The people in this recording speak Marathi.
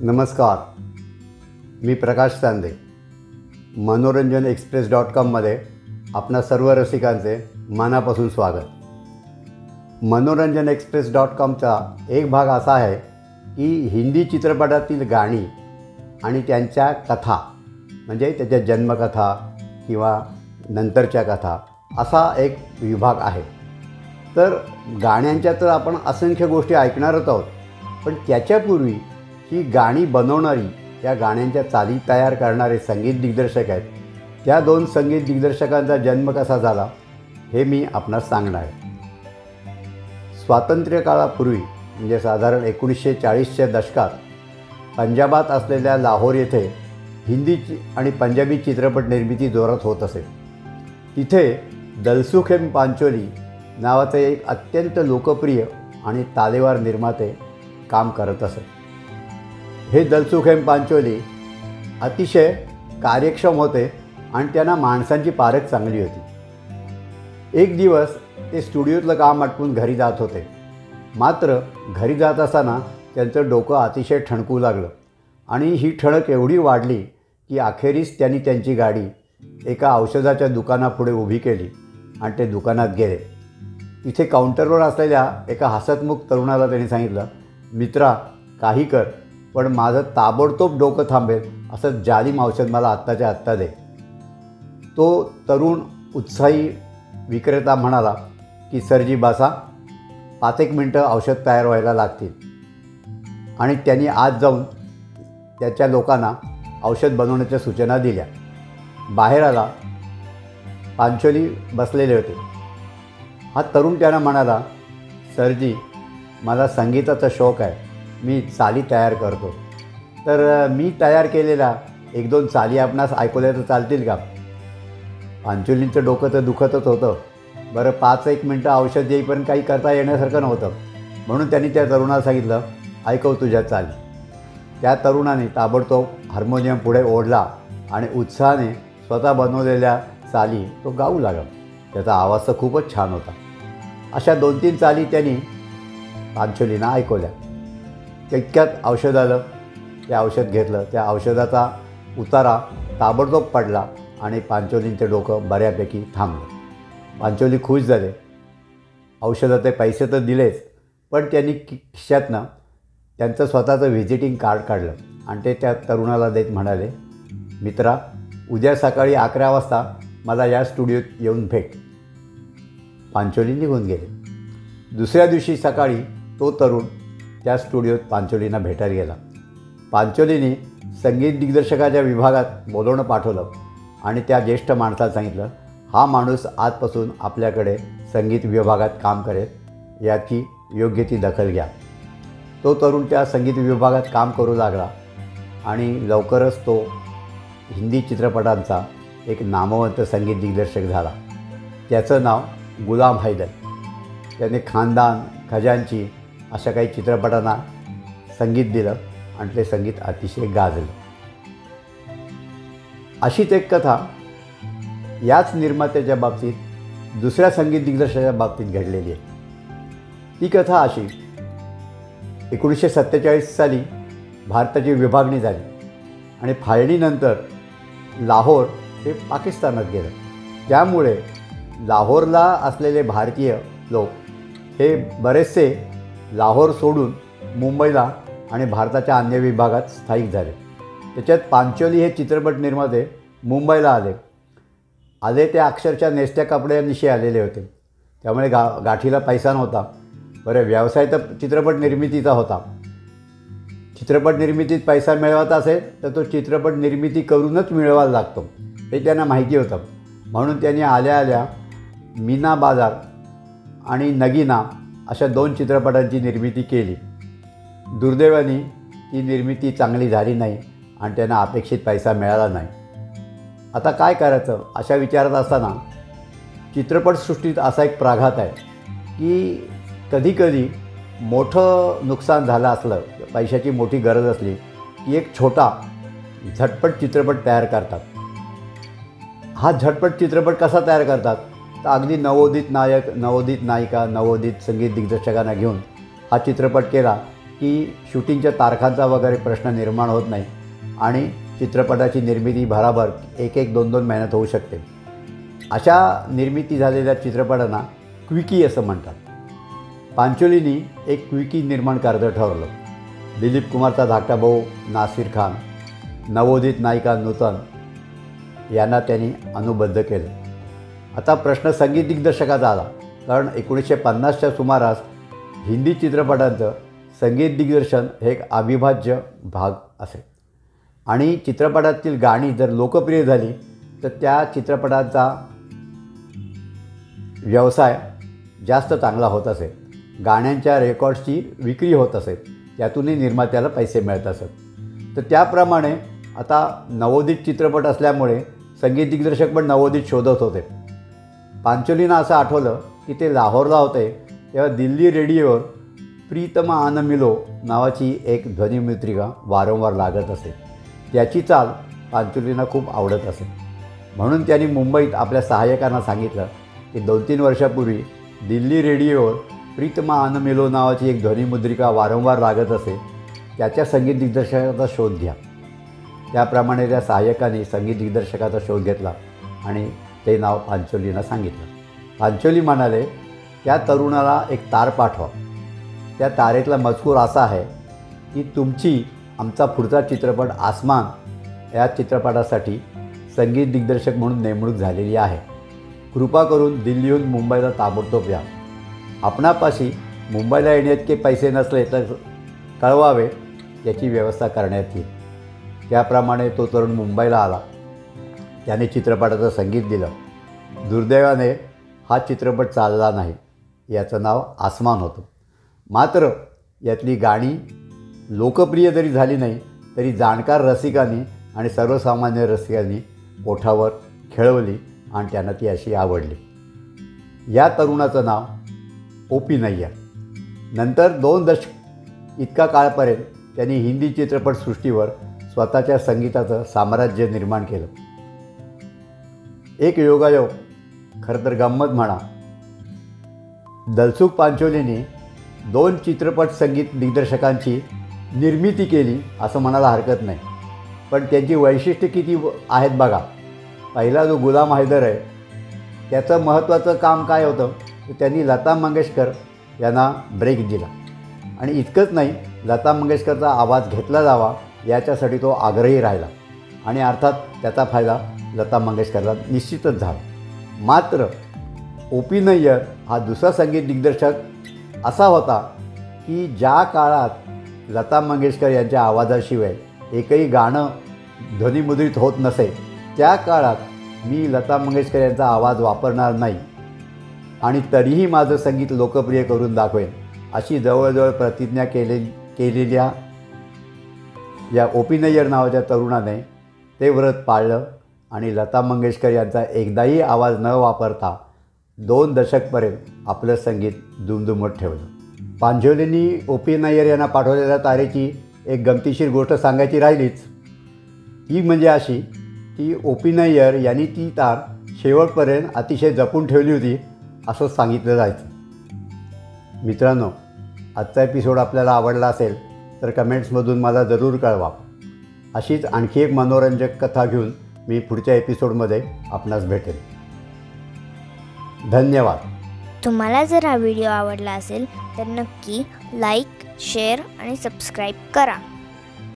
नमस्कार मी प्रकाश चांदे. मनोरंजन एक्सप्रेस डॉट कॉममध्ये आपणा सर्व रसिकांचे मनापासून स्वागत. मनोरंजन एक्सप्रेस डॉट कॉमचा एक भाग असा आहे की हिंदी चित्रपटातील गाणी आणि त्यांच्या कथा म्हणजे त्याच्या जन्मकथा किंवा नंतरच्या कथा असा एक विभाग आहे. तर गाण्यांच्या तर आपण असंख्य गोष्टी ऐकणारच आहोत पण त्याच्यापूर्वी ही गाणी बनवणारी त्या गाण्यांच्या चाली तयार करणारे संगीत दिग्दर्शक आहेत. त्या दोन संगीत दिग्दर्शकांचा जन्म कसा झाला हे मी आपणास सांगणार आहे. स्वातंत्र्य काळापूर्वी म्हणजे साधारण एकोणीसशे चाळीसच्या दशकात पंजाबात असलेल्या लाहोर येथे हिंदी आणि पंजाबी चित्रपट निर्मिती जोरात होत असे. तिथे दलसुखेम पांचोली नावाचे एक अत्यंत लोकप्रिय आणि तालेवार निर्माते काम करत असत हे दलसुखेम पांचोली अतिशय कार्यक्षम होते आणि त्यांना माणसांची पारख चांगली होती. एक दिवस ते स्टुडिओतलं काम आटपून घरी जात होते. मात्र घरी जात असताना त्यांचं डोकं अतिशय ठणकू लागलं आणि ही ठणक एवढी वाढली की अखेरीस त्यांनी त्यांची गाडी एका औषधाच्या दुकानापुढे उभी केली आणि ते दुकानात गेले. तिथे काउंटरवर असलेल्या एका हसतमुख तरुणाला त्यांनी सांगितलं मित्रा काही कर पण माझं ताबडतोब डोकं थांबेल असं जालिम औषध मला आत्ताच्या आत्ता दे. तो तरुण उत्साही विक्रेता म्हणाला की सरजी बासा पाच एक मिनटं औषध तयार व्हायला लागतील. आणि त्यांनी आज जाऊन त्याच्या लोकांना औषध बनवण्याच्या सूचना दिल्या. बाहेर आला पांचोली बसलेले होते. हा तरुण त्यांना म्हणाला सरजी मला संगीताचा शौक आहे. मी चाली तयार करतो. तर मी तयार केलेला एक दोन चाली आपणास ऐकवल्या तर चालतील का? पांचोलींचं डोकं तर दुखतच होतं. बरं पाच एक मिनटं औषध येईपर्यंत काही करता येण्यासारखं नव्हतं. म्हणून त्यांनी त्या तरुणाला सांगितलं ऐकव तुझ्या चाली. त्या तरुणाने ताबडतोब हार्मोनियम पुढे ओढला आणि उत्साहाने स्वतः बनवलेल्या चाली तो गाऊ लागला. त्याचा आवाज तर खूपच छान होता. अशा दोन तीन चाली त्यांनी पांचोलीनं ऐकवल्या. तितक्यात औषध आलं. ते औषध घेतलं. त्या औषधाचा उतारा ताबडतोब पडला आणि पांचोलींचे डोकं बऱ्यापैकी थांबलं. पांचोली खुश झाले. औषधाचे पैसे तर दिलेच पण त्यांनी खिशातनं त्यांचं स्वतःचं व्हिजिटिंग कार्ड काढलं आणि ते त्या तरुणाला देत म्हणाले मित्रा उद्या सकाळी अकरा वाजता मला या स्टुडिओत येऊन भेट. पांचोली निघून गेले. दुसऱ्या दिवशी सकाळी तो तरुण त्या स्टुडिओत पांचोलींना भेटायला गेला. पांचोलीने संगीत दिग्दर्शकाच्या विभागात बोलवणं पाठवलं आणि त्या ज्येष्ठ माणसाला सांगितलं हा माणूस आजपासून आपल्याकडे संगीत विभागात काम करेल याची योग्य ती दखल घ्या. तो तरुण त्या संगीत विभागात काम करू लागला आणि लवकरच तो हिंदी चित्रपटांचा एक नामवंत संगीत दिग्दर्शक झाला. त्याचं नाव गुलाम हैदर. त्याने खानदान खजांची अशा काही चित्रपटांना संगीत दिलं आणि ते संगीत अतिशय गाजलं. अशीच एक कथा याच निर्मात्याच्या बाबतीत दुसऱ्या संगीत दिग्दर्शकाच्या बाबतीत घडलेली आहे. ती कथा अशी एकोणीसशे सत्तेचाळीस साली भारताची विभागणी झाली आणि फाळणीनंतर लाहोर हे पाकिस्तानात गेलं. त्यामुळे लाहोरला असलेले भारतीय लोक हे बरेचसे लाहोर सोडून मुंबईला आणि भारताच्या अन्य विभागात स्थायिक झाले. त्याच्यात पांचोली हे चित्रपट निर्माते मुंबईला आले. आले ते अक्षरशः नेसत्या कपड्यांनिशी आलेले होते. त्यामुळे गा गाठीला पैसा नव्हता. बरं व्यवसाय तर चित्रपट निर्मितीचा होता. चित्रपट निर्मितीत पैसा मिळवायचा असेल तर तो चित्रपट निर्मिती करूनच मिळवायला लागतो. हे त्यांना माहिती होतं. म्हणून त्यांनी आल्या आल्या मीना बाजार आणि नगीना अशा दोन चित्रपटांची निर्मिती केली. दुर्दैवाने ती निर्मिती चांगली झाली नाही आणि त्यांना अपेक्षित पैसा मिळाला नाही. आता काय करायचं? अशा विचारात असताना चित्रपटसृष्टीत असा एक प्राघात आहे की कधीकधी मोठं नुकसान झालं असलं पैशाची मोठी गरज असली की एक छोटा झटपट चित्रपट तयार करतात. हा झटपट चित्रपट कसा तयार करतात? तर अगदी नवोदित नायक नवोदित नायिका नवोदित संगीत दिग्दर्शकांना घेऊन हा चित्रपट केला की शूटिंगच्या तारखांचा वगैरे प्रश्न निर्माण होत नाही आणि चित्रपटाची निर्मिती भराभर एक एक दोन दोन महिन्यात होऊ शकते. अशा निर्मिती झालेल्या चित्रपटांना क्विकी असं म्हणतात. पांचोलीनी एक क्विकी निर्माण करायचं ठरवलं. दिलीप कुमारचा धाकटा भाऊ नासिर खान नवोदित नायिका नूतन यांना त्यांनी अनुबद्ध केलं. आता प्रश्न संगीत दिग्दर्शकाचा आला कारण एकोणीसशे पन्नासच्या सुमारास हिंदी चित्रपटांचं संगीत दिग्दर्शन हे एक अविभाज्य भाग असे. आणि चित्रपटातील गाणी जर लोकप्रिय झाली तर त्या चित्रपटाचा व्यवसाय जास्त चांगला होत असे. गाण्यांच्या रेकॉर्ड्सची विक्री होत असे त्यातूनही निर्मात्याला पैसे मिळत असत तर त्याप्रमाणे आता नवोदित चित्रपट असल्यामुळे संगीत दिग्दर्शक पण नवोदित शोधत होते. पांचोलीनं असं आठवलं की ते लाहोरला होते तेव्हा दिल्ली रेडिओवर प्रीतम आन मिलो नावाची एक ध्वनिमुद्रिका वारंवार लागत असे. त्याची चाल पांचोलींना खूप आवडत असे. म्हणून त्यांनी मुंबईत आपल्या सहाय्यकांना सांगितलं की दोन तीन वर्षापूर्वी दिल्ली रेडिओवर प्रीतमा आनमेलो नावाची एक ध्वनिमुद्रिका वारंवार लागत असे त्याच्या संगीत दिग्दर्शकाचा शोध घ्या. त्याप्रमाणे त्या सहाय्यकाने संगीत दिग्दर्शकाचा शोध घेतला आणि ते नाव पांचोलीनं सांगितलं. पांचोली म्हणाले त्या तरुणाला एक तार पाठवा. त्या तारेतला मजकूर असा आहे की तुमची आमचा पुढचा चित्रपट आसमान या चित्रपटासाठी संगीत दिग्दर्शक म्हणून नेमणूक झालेली आहे. कृपा करून दिल्लीहून मुंबईला ताबडतोब या. आपणापाशी मुंबईला येण्याइतके पैसे नसले तर कळवावे याची व्यवस्था करण्यात येईल. त्याप्रमाणे तो तरुण मुंबईला आला. त्याने चित्रपटाचं संगीत दिलं. दुर्दैवाने हा चित्रपट चालला नाही. याचं नाव आसमान होतं. मात्र यातली गाणी लोकप्रिय जरी झाली नाही तरी जाणकार रसिकांनी आणि सर्वसामान्य रसिकांनी ओठावर खेळवली आणि त्यांना ती अशी आवडली. या तरुणाचं नाव ओ पी नय्यर नंतर दोन दशक इतका काळपर्यंत त्यांनी हिंदी चित्रपटसृष्टीवर स्वतःच्या संगीताचं साम्राज्य निर्माण केलं. एक योगायोग खरं तर गंमत म्हणा. दलसुख पांचोलीने दोन चित्रपट संगीत दिग्दर्शकांची निर्मिती केली असं म्हणायला हरकत नाही. पण त्यांची वैशिष्ट्य किती आहेत बघा. पहिला जो गुलाम हैदर आहे त्याचं महत्त्वाचं काम काय होतं? तर त्यांनी लता मंगेशकर यांना ब्रेक दिला. आणि इतकंच नाही लता मंगेशकरचा आवाज घेतला जावा याच्यासाठी तो आग्रही राहिला. आणि अर्थात त्याचा फायदा लता मंगेशकरला निश्चितच झाला. मात्र ओ पी नय्यर हा दुसरा संगीत दिग्दर्शक असा होता की ज्या काळात लता मंगेशकर यांच्या आवाजाशिवाय एकही गाणं ध्वनिमुद्रित होत नसे त्या काळात मी लता मंगेशकर यांचा आवाज वापरणार नाही. आणि तरीही माझं संगीत लोकप्रिय करून दाखवेन अशी जवळजवळ प्रतिज्ञा केले केलेल्या या ओपिनयर नावाच्या तरुणाने ते व्रत पाळलं आणि लता मंगेशकर यांचा एकदाही आवाज न वापरता दोन दशकपर्यंत आपलं संगीत दुमदुमत ठेवलं. पांझोलींनी ओपी नायर यांना पाठवलेल्या तारेची एक गमतीशीर गोष्ट सांगायची राहिलीच. ती म्हणजे अशी की ओपी नायर यांनी ती तार शेवटपर्यंत अतिशय जपून ठेवली होती. असं सांगितलं जायचं. मित्रांनो आजचा एपिसोड आपल्याला आवडला असेल तर कमेंट्समधून मला जरूर कळवा. अशीच आणखी एक मनोरंजक कथा घेऊन मी पुढच्या एपिसोडमध्ये आपणास भेटेन. धन्यवाद. तुम्हाला जर हा व्हिडिओ आवडला असेल तर नक्की लाईक शेअर आणि सबस्क्राईब करा.